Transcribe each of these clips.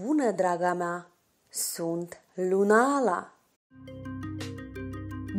Bună, draga mea! Sunt Lunala!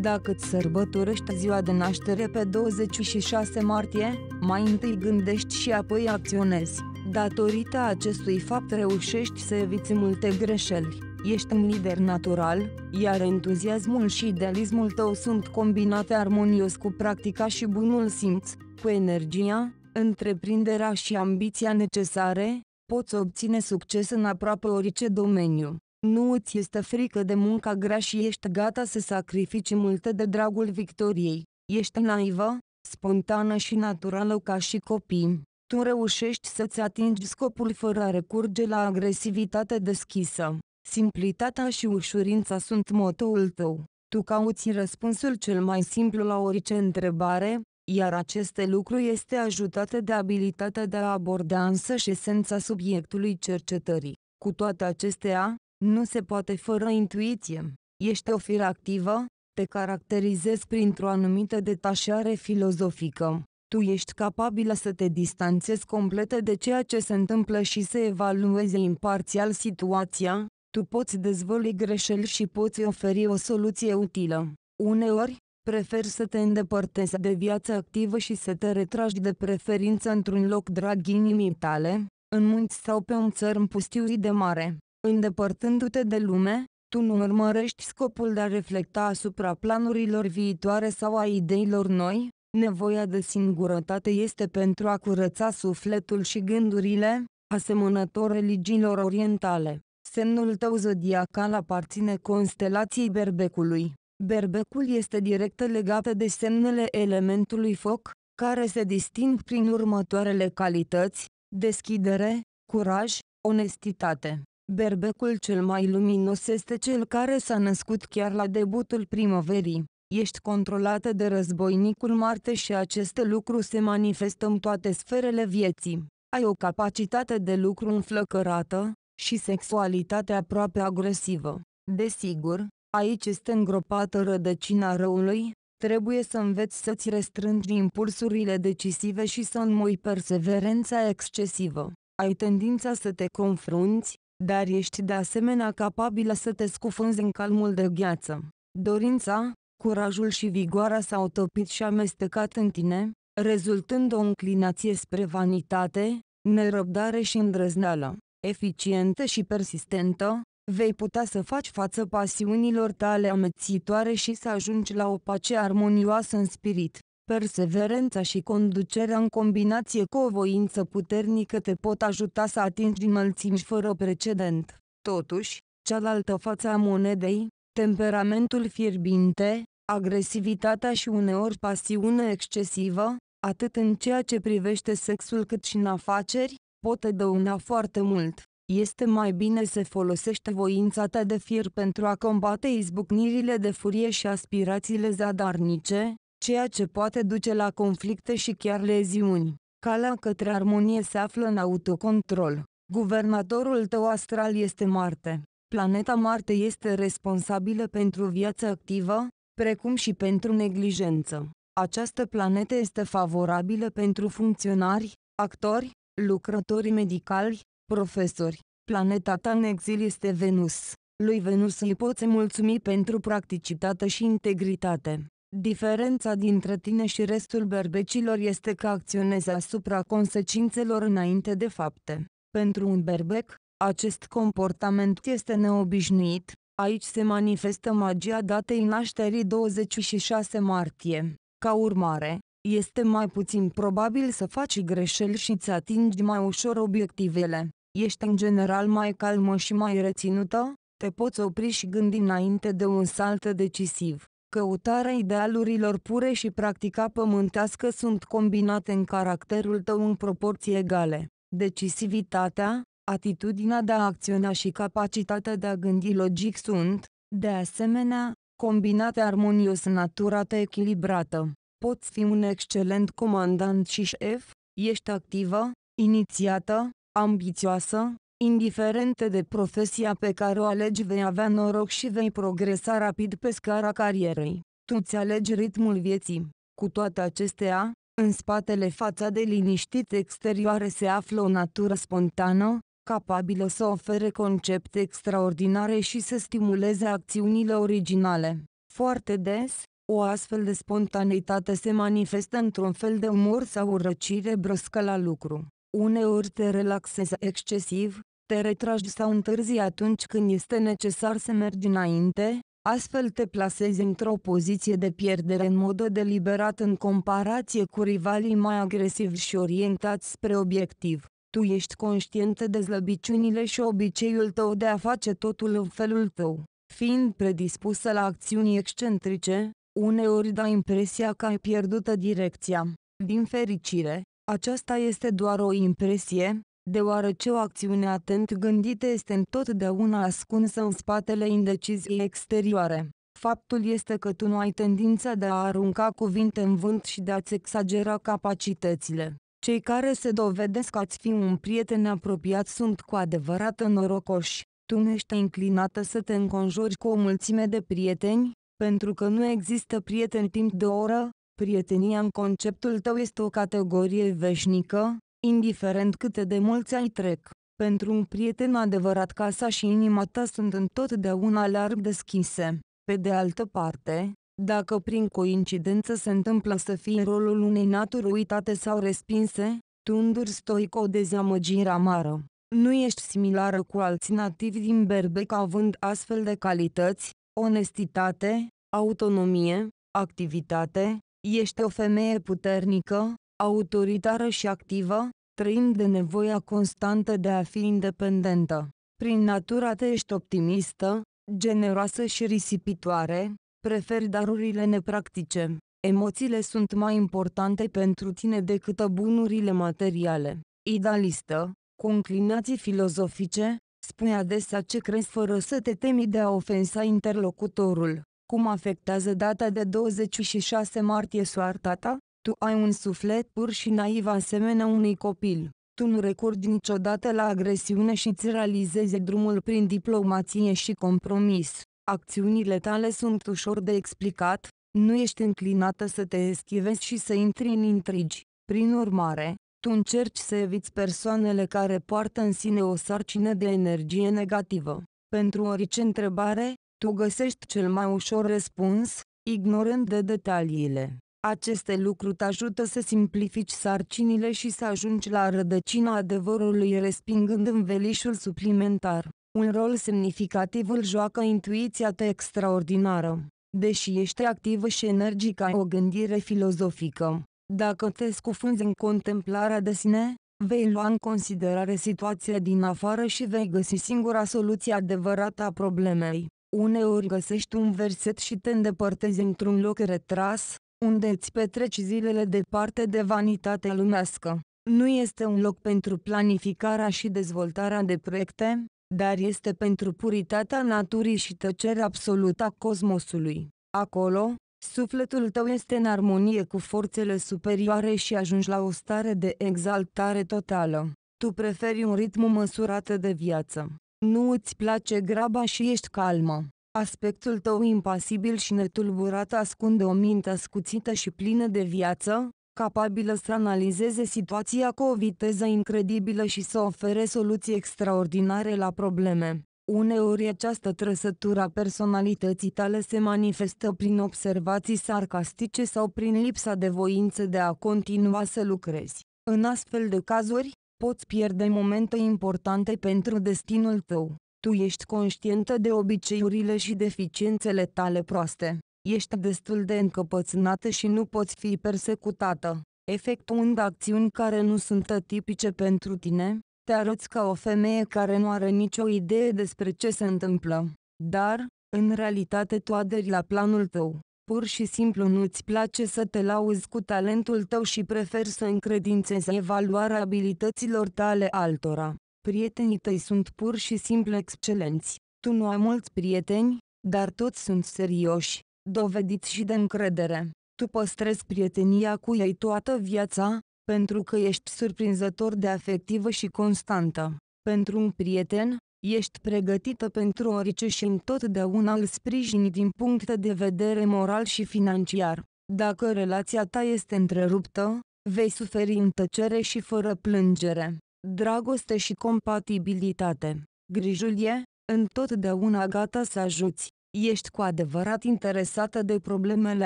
Dacă îți sărbătorești ziua de naștere pe 26 martie, mai întâi gândești și apoi acționezi. Datorită acestui fapt reușești să eviți multe greșeli. Ești un lider natural, iar entuziasmul și idealismul tău sunt combinate armonios cu practica și bunul simț, cu energia, întreprinderea și ambiția necesare, poți obține succes în aproape orice domeniu. Nu îți este frică de munca grea și ești gata să sacrifici multe de dragul victoriei. Ești naivă, spontană și naturală ca și copii. Tu reușești să-ți atingi scopul fără a recurge la agresivitate deschisă. Simplitatea și ușurința sunt motoul tău. Tu cauți răspunsul cel mai simplu la orice întrebare, iar aceste lucru este ajutate de abilitatea de a aborda însă și esența subiectului cercetării. Cu toate acestea, nu se poate fără intuiție. Ești o fire activă, te caracterizezi printr-o anumită detașare filozofică. Tu ești capabilă să te distanțezi complet de ceea ce se întâmplă și să evaluezi imparțial situația, tu poți dezvălui greșeli și poți oferi o soluție utilă. Uneori, preferi să te îndepărtezi de viața activă și să te retragi de preferință într-un loc drag inimii tale, în munți sau pe un țărm pustiu de mare. Îndepărtându-te de lume, tu nu urmărești scopul de a reflecta asupra planurilor viitoare sau a ideilor noi, nevoia de singurătate este pentru a curăța sufletul și gândurile, asemănător religiilor orientale. Semnul tău zodiacal aparține constelației berbecului. Berbecul este direct legat de semnele elementului foc, care se disting prin următoarele calități, deschidere, curaj, onestitate. Berbecul cel mai luminos este cel care s-a născut chiar la debutul primăverii. Ești controlată de războinicul Marte și acest lucru se manifestă în toate sferele vieții. Ai o capacitate de lucru înflăcărată și sexualitate aproape agresivă. Desigur, aici este îngropată rădăcina răului, trebuie să înveți să-ți restrângi impulsurile decisive și să înmoi perseverența excesivă. Ai tendința să te confrunți, dar ești de asemenea capabilă să te scufunzi în calmul de gheață. Dorința, curajul și vigoarea s-au topit și amestecat în tine, rezultând o înclinație spre vanitate, nerăbdare și îndrăzneală. Eficientă și persistentă, vei putea să faci față pasiunilor tale amețitoare și să ajungi la o pace armonioasă în spirit. Perseverența și conducerea în combinație cu o voință puternică te pot ajuta să atingi înălțimi fără precedent. Totuși, cealaltă față a monedei, temperamentul fierbinte, agresivitatea și uneori pasiune excesivă, atât în ceea ce privește sexul cât și în afaceri, pot dăuna foarte mult. Este mai bine să folosești voința ta de fier pentru a combate izbucnirile de furie și aspirațiile zadarnice, ceea ce poate duce la conflicte și chiar leziuni. Calea către armonie se află în autocontrol. Guvernatorul tău astral este Marte. Planeta Marte este responsabilă pentru viața activă, precum și pentru neglijență. Această planetă este favorabilă pentru funcționari, actori, lucrători medicali, profesori. Planeta ta în exil este Venus. Lui Venus îi poți mulțumi pentru practicitate și integritate. Diferența dintre tine și restul berbecilor este că acționezi asupra consecințelor înainte de fapte. Pentru un berbec, acest comportament este neobișnuit, aici se manifestă magia datei nașterii 26 martie. Ca urmare, este mai puțin probabil să faci greșeli și îți atingi mai ușor obiectivele. Ești în general mai calmă și mai reținută, te poți opri și gândi înainte de un salt decisiv. Căutarea idealurilor pure și practica pământească sunt combinate în caracterul tău în proporții egale. Decisivitatea, atitudinea de a acționa și capacitatea de a gândi logic sunt, de asemenea, combinate armonios în natura ta echilibrată. Poți fi un excelent comandant și șef, ești activă, inițiată, ambițioasă, indiferent de profesia pe care o alegi vei avea noroc și vei progresa rapid pe scara carierei. Tu ți alegi ritmul vieții. Cu toate acestea, în spatele fațadei liniștit exterioare se află o natură spontană, capabilă să ofere concepte extraordinare și să stimuleze acțiunile originale. Foarte des, o astfel de spontaneitate se manifestă într-un fel de umor sau răcire bruscă la lucru. Uneori te relaxezi excesiv, te retragi sau întârzi atunci când este necesar să mergi înainte, astfel te plasezi într-o poziție de pierdere în mod deliberat în comparație cu rivalii mai agresivi și orientați spre obiectiv. Tu ești conștient de slăbiciunile și obiceiul tău de a face totul în felul tău. Fiind predispusă la acțiuni excentrice, uneori dai impresia că ai pierdut direcția. Din fericire, aceasta este doar o impresie, deoarece o acțiune atent gândită este întotdeauna ascunsă în spatele indeciziei exterioare. Faptul este că tu nu ai tendința de a arunca cuvinte în vânt și de a-ți exagera capacitățile. Cei care se dovedesc a-ți fi un prieten apropiat sunt cu adevărat norocoși. Tu nu ești înclinată să te înconjuri cu o mulțime de prieteni, pentru că nu există prieten timp de o oră, prietenia în conceptul tău este o categorie veșnică, indiferent câte de mulți ai trec. Pentru un prieten adevărat casa și inima ta sunt întotdeauna larg deschise. Pe de altă parte, dacă prin coincidență se întâmplă să fii în rolul unei naturi uitate sau respinse, tu înduri stoic o dezamăgire amară. Nu ești similară cu alții nativi din Berbec având astfel de calități, onestitate, autonomie, activitate, ești o femeie puternică, autoritară și activă, trăind de nevoia constantă de a fi independentă. Prin natura ta ești optimistă, generoasă și risipitoare, preferi darurile nepractice. Emoțiile sunt mai importante pentru tine decât bunurile materiale. Idealistă, cu inclinații filozofice, spui adesea ce crezi fără să te temi de a ofensa interlocutorul. Cum afectează data de 26 martie soarta ta? Tu ai un suflet pur și naiv asemenea unui copil. Tu nu recurgi niciodată la agresiune și îți realizezi drumul prin diplomație și compromis. Acțiunile tale sunt ușor de explicat, nu ești înclinată să te eschivezi și să intri în intrigi. Prin urmare, tu încerci să eviți persoanele care poartă în sine o sarcină de energie negativă. Pentru orice întrebare, tu găsești cel mai ușor răspuns, ignorând de detaliile. Aceste lucruri te ajută să simplifici sarcinile și să ajungi la rădăcina adevărului respingând învelișul suplimentar. Un rol semnificativ îl joacă intuiția ta extraordinară. Deși ești activă și energică ai o gândire filozofică. Dacă te scufunzi în contemplarea de sine, vei lua în considerare situația din afară și vei găsi singura soluție adevărată a problemei. Uneori găsești un verset și te îndepărtezi într-un loc retras, unde îți petreci zilele departe de vanitatea lumească. Nu este un loc pentru planificarea și dezvoltarea de proiecte, dar este pentru puritatea naturii și tăcerea absolută a cosmosului. Acolo, sufletul tău este în armonie cu forțele superioare și ajungi la o stare de exaltare totală. Tu preferi un ritm măsurat de viață. Nu îți place graba și ești calmă. Aspectul tău impasibil și netulburat ascunde o minte ascuțită și plină de viață, capabilă să analizeze situația cu o viteză incredibilă și să ofere soluții extraordinare la probleme. Uneori această trăsătură a personalității tale se manifestă prin observații sarcastice sau prin lipsa de voință de a continua să lucrezi. În astfel de cazuri, poți pierde momente importante pentru destinul tău. Tu ești conștientă de obiceiurile și deficiențele tale proaste. Ești destul de încăpățânată și nu poți fi persecutată. Efectuând acțiuni care nu sunt tipice pentru tine, te arăți ca o femeie care nu are nicio idee despre ce se întâmplă. Dar, în realitate tu aderi la planul tău. Pur și simplu nu-ți place să te lauzi cu talentul tău și preferi să încredințezi evaluarea abilităților tale altora. Prietenii tăi sunt pur și simplu excelenți. Tu nu ai mulți prieteni, dar toți sunt serioși, dovediți și de încredere. Tu păstrezi prietenia cu ei toată viața, pentru că ești surprinzător de afectivă și constantă. Pentru un prieten, ești pregătită pentru orice și întotdeauna îl sprijini din punct de vedere moral și financiar. Dacă relația ta este întreruptă, vei suferi în tăcere și fără plângere. dragoste și compatibilitate. Grijul e, întotdeauna gata să ajuți. Ești cu adevărat interesată de problemele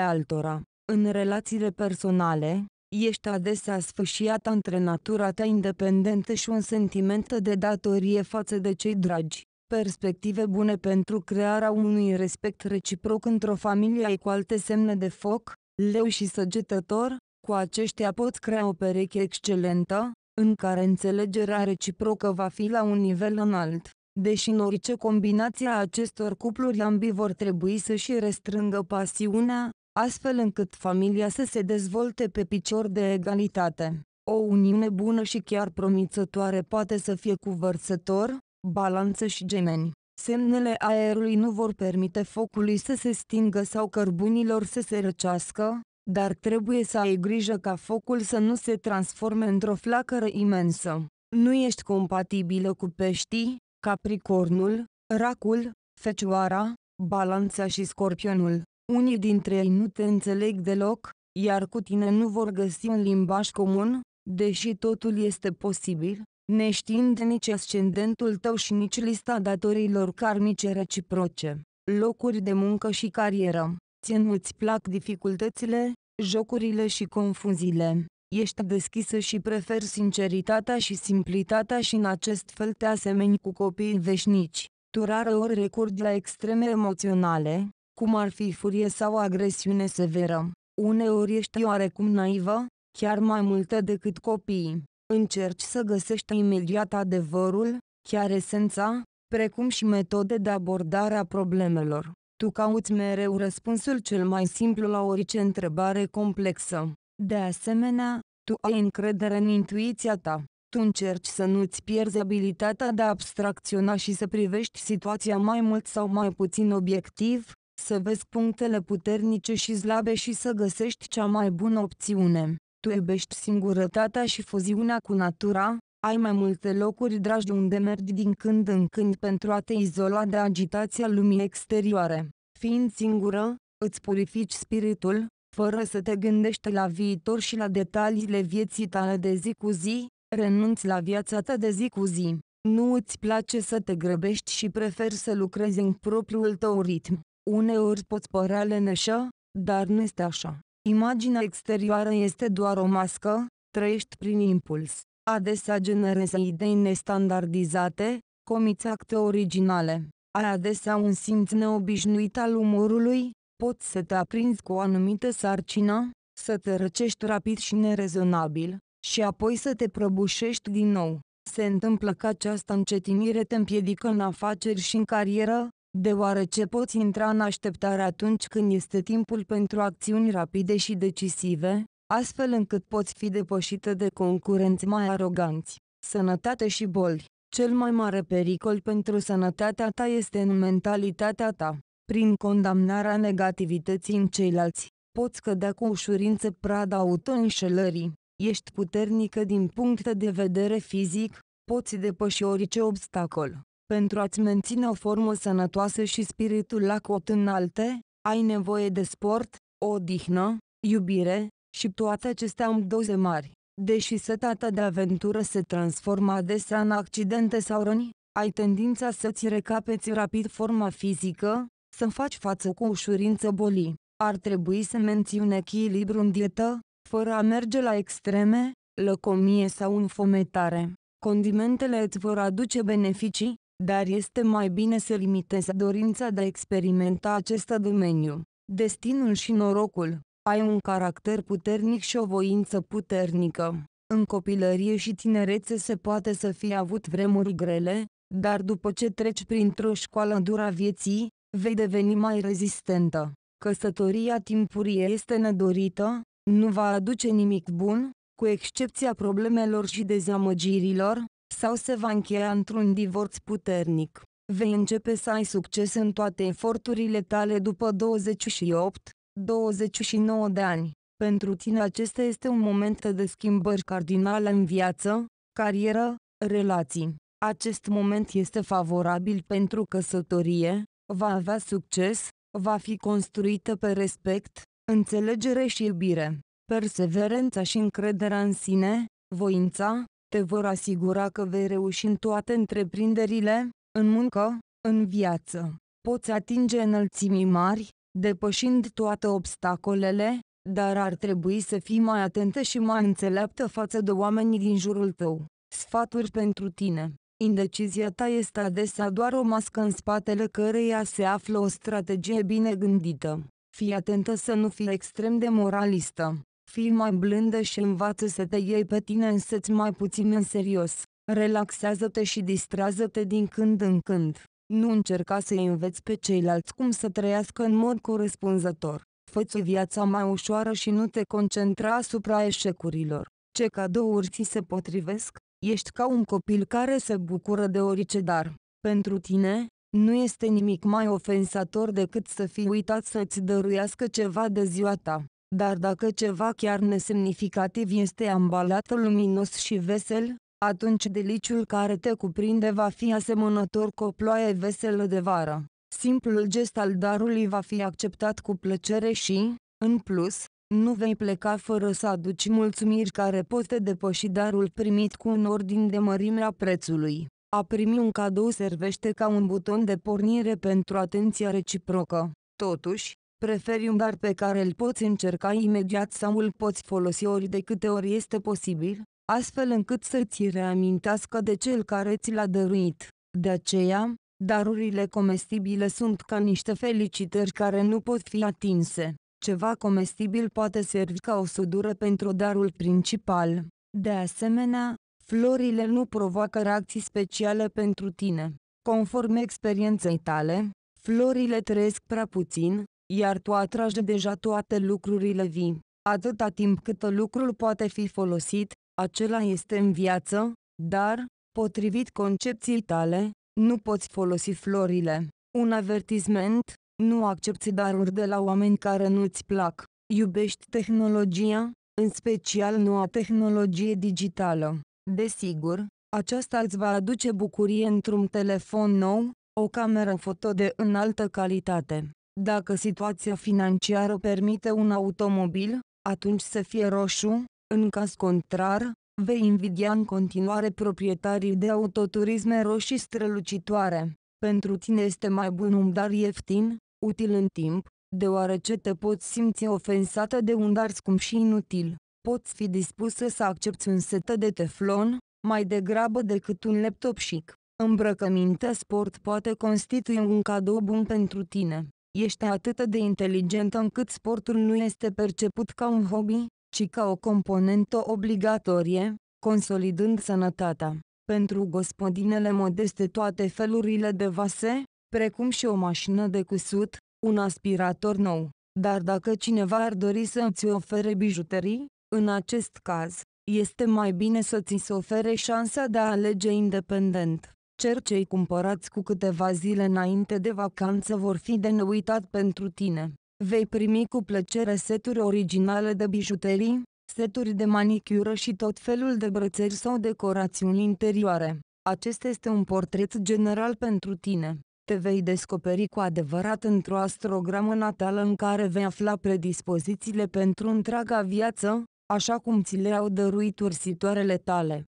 altora. În relațiile personale, ești adesea sfâșiat între natura ta independentă și un sentiment de datorie față de cei dragi. Perspective bune pentru crearea unui respect reciproc într-o familie ai cu alte semne de foc, leu și săgetător, cu aceștia poți crea o pereche excelentă, în care înțelegerea reciprocă va fi la un nivel înalt. Deși în orice combinație a acestor cupluri ambii vor trebui să-și restrângă pasiunea, astfel încât familia să se dezvolte pe picior de egalitate. O uniune bună și chiar promițătoare poate să fie cu vărsător, balanță și gemeni. Semnele aerului nu vor permite focului să se stingă sau cărbunilor să se răcească, dar trebuie să ai grijă ca focul să nu se transforme într-o flacără imensă. Nu ești compatibilă cu peștii, capricornul, racul, fecioara, balanța și scorpionul. Unii dintre ei nu te înțeleg deloc, iar cu tine nu vor găsi un limbaj comun, deși totul este posibil, neștiind nici ascendentul tău și nici lista datoriilor karmice reciproce. Locuri de muncă și carieră. Ție nu-ți plac dificultățile, jocurile și confuziile. Ești deschisă și preferi sinceritatea și simplitatea și în acest fel te asemeni cu copiii veșnici. Tu rară ori recurgi la extreme emoționale, cum ar fi furie sau agresiune severă. Uneori ești oarecum naivă, chiar mai multă decât copiii. Încerci să găsești imediat adevărul, chiar esența, precum și metode de abordare a problemelor. Tu cauți mereu răspunsul cel mai simplu la orice întrebare complexă. De asemenea, tu ai încredere în intuiția ta. Tu încerci să nu-ți pierzi abilitatea de a abstracționa și să privești situația mai mult sau mai puțin obiectiv, să vezi punctele puternice și slabe și să găsești cea mai bună opțiune. Tu iubești singurătatea și fuziunea cu natura, ai mai multe locuri dragi unde mergi din când în când pentru a te izola de agitația lumii exterioare. Fiind singură, îți purifici spiritul, fără să te gândești la viitor și la detaliile vieții tale de zi cu zi, renunți la viața ta de zi cu zi. Nu îți place să te grăbești și preferi să lucrezi în propriul tău ritm. Uneori poți părea leneșă, dar nu este așa. Imaginea exterioară este doar o mască, trăiești prin impuls. Adesea generezi idei nestandardizate, comiți acte originale. Ai adesea un simț neobișnuit al umorului, poți să te aprinzi cu o anumită sarcină, să te răcești rapid și nerezonabil, și apoi să te prăbușești din nou. Se întâmplă că această încetinire te împiedică în afaceri și în carieră, deoarece poți intra în așteptare atunci când este timpul pentru acțiuni rapide și decisive, astfel încât poți fi depășită de concurenți mai aroganți. Sănătate și boli Cel mai mare pericol pentru sănătatea ta este în mentalitatea ta. Prin condamnarea negativității în ceilalți, poți cădea cu ușurință prada autoînșelării. Ești puternică din punct de vedere fizic, poți depăși orice obstacol. Pentru a-ți menține o formă sănătoasă și spiritul la cot înalte, ai nevoie de sport, odihnă, iubire, și toate acestea în doze mari. Deși setata de aventură se transformă adesea în accidente sau răni, ai tendința să-ți recapeți rapid forma fizică, să faci față cu ușurință bolii. Ar trebui să menții un echilibru în dietă, fără a merge la extreme, lăcomie sau înfometare. Condimentele îți vor aduce beneficii, dar este mai bine să limitezi dorința de a experimenta acest domeniu. Destinul și norocul. Ai un caracter puternic și o voință puternică. În copilărie și tinerețe se poate să fie avut vremuri grele, dar după ce treci printr-o școală dura vieții, vei deveni mai rezistentă. Căsătoria timpurie este nedorită, nu va aduce nimic bun, cu excepția problemelor și dezamăgirilor, sau se va încheia într-un divorț puternic. Vei începe să ai succes în toate eforturile tale după 28, 29 de ani. Pentru tine acesta este un moment de schimbări cardinale în viață, carieră, relații. Acest moment este favorabil pentru căsătorie, va avea succes, va fi construită pe respect, înțelegere și iubire. Perseverența și încrederea în sine, voința, te vor asigura că vei reuși în toate întreprinderile, în muncă, în viață. Poți atinge înălțimii mari, depășind toate obstacolele, dar ar trebui să fii mai atentă și mai înțeleaptă față de oamenii din jurul tău. Sfaturi pentru tine. Indecizia ta este adesea doar o mască în spatele căreia se află o strategie bine gândită. Fii atentă să nu fii extrem de moralistă. Fii mai blândă și învață să te iei pe tine însăți mai puțin în serios. Relaxează-te și distrează-te din când în când. Nu încerca să înveți pe ceilalți cum să trăiască în mod corespunzător. Fă-ți viața mai ușoară și nu te concentra asupra eșecurilor. Ce cadouri ți se potrivesc? Ești ca un copil care se bucură de orice dar. Pentru tine, nu este nimic mai ofensator decât să fii uitat să-ți dăruiască ceva de ziua ta. Dar dacă ceva chiar nesemnificativ este ambalat luminos și vesel, atunci deliciul care te cuprinde va fi asemănător cu o ploaie veselă de vară. Simplul gest al darului va fi acceptat cu plăcere și, în plus, nu vei pleca fără să aduci mulțumiri care pot depăși darul primit cu un ordin de mărime a prețului. A primi un cadou servește ca un buton de pornire pentru atenția reciprocă. Totuși, preferi un dar pe care îl poți încerca imediat sau îl poți folosi ori de câte ori este posibil, astfel încât să ți reamintească de cel care ți l-a dăruit. De aceea, darurile comestibile sunt ca niște felicitări care nu pot fi atinse. Ceva comestibil poate servi ca o sudură pentru darul principal. De asemenea, florile nu provoacă reacții speciale pentru tine. Conform experienței tale, florile trăiesc prea puțin, iar tu atragi deja toate lucrurile vii. Atâta timp cât lucrul poate fi folosit, acela este în viață, dar, potrivit concepției tale, nu poți folosi florile. Un avertisment, nu accepti daruri de la oameni care nu-ți plac. Iubești tehnologia, în special noua tehnologie digitală. Desigur, aceasta îți va aduce bucurie într-un telefon nou, o cameră foto de înaltă calitate. Dacă situația financiară permite un automobil, atunci să fie roșu, în caz contrar, vei invidia în continuare proprietarii de autoturisme roșii strălucitoare. Pentru tine este mai bun un dar ieftin, util în timp, deoarece te poți simți ofensată de un dar scump și inutil. Poți fi dispusă să accepti un setă de teflon, mai degrabă decât un laptop chic. Îmbrăcămintea sport poate constitui un cadou bun pentru tine. Ești atât de inteligentă încât sportul nu este perceput ca un hobby, ci ca o componentă obligatorie, consolidând sănătatea. Pentru gospodinele modeste toate felurile de vase, precum și o mașină de cusut, un aspirator nou. Dar dacă cineva ar dori să îți ofere bijuterii, în acest caz, este mai bine să ți se ofere șansa de a alege independent. Cer cei cumpărați cu câteva zile înainte de vacanță vor fi de neuitat pentru tine. Vei primi cu plăcere seturi originale de bijuterii, seturi de manicură și tot felul de brățări sau decorațiuni interioare. Acesta este un portret general pentru tine. Te vei descoperi cu adevărat într-o astrogramă natală în care vei afla predispozițiile pentru întreaga viață, așa cum ți le-au dăruit ursitoarele tale.